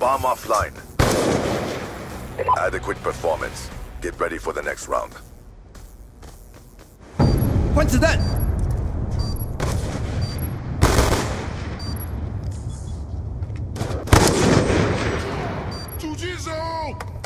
Bomb offline. Adequate performance. Get ready for the next round. 换子弹。狙击手。